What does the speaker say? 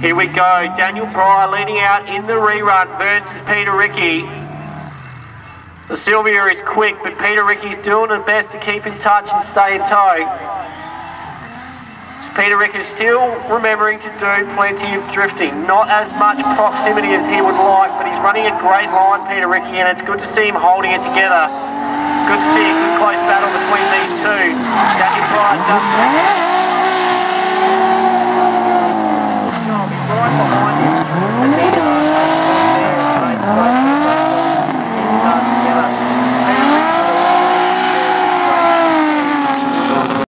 Here we go. Daniel Prior leading out in the rerun versus Peter Ricci. The Silvia is quick, but Peter Ricci's doing his best to keep in touch and stay in tow. Peter Ricci is still remembering to do plenty of drifting. Not as much proximity as he would like, but he's running a great line, Peter Ricci, and it's good to see him holding it together. Good to see Right